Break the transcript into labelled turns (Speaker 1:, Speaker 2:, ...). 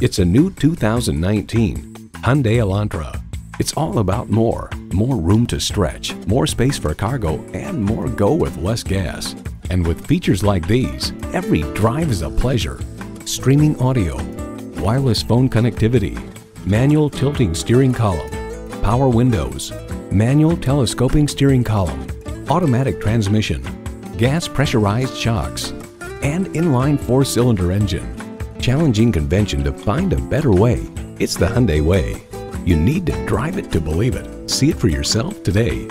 Speaker 1: It's a new 2019 Hyundai Elantra. It's all about more. More room to stretch, more space for cargo, and more go with less gas. And with features like these, every drive is a pleasure. Streaming audio, wireless phone connectivity, manual tilting steering column, power windows, manual telescoping steering column, automatic transmission, gas pressurized shocks, and inline four-cylinder engine. Challenging convention to find a better way. It's the Hyundai way. You need to drive it to believe it. See it for yourself today.